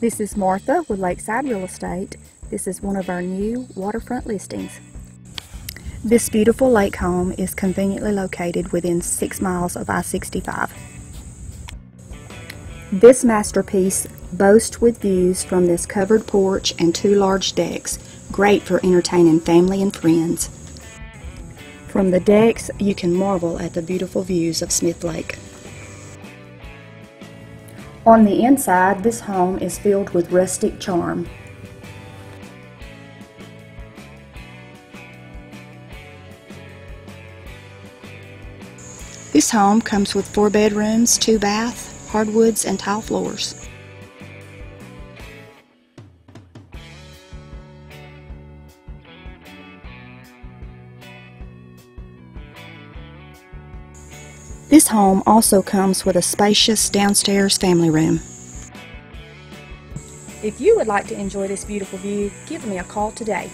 This is Martha with Lakeside Real Estate. This is one of our new waterfront listings. This beautiful lake home is conveniently located within six miles of I-65. This masterpiece boasts with views from this covered porch and two large decks, great for entertaining family and friends. From the decks, you can marvel at the beautiful views of Smith Lake. On the inside, this home is filled with rustic charm. This home comes with four bedrooms, two bath, hardwoods, and tile floors. This home also comes with a spacious downstairs family room. If you would like to enjoy this beautiful view, give me a call today.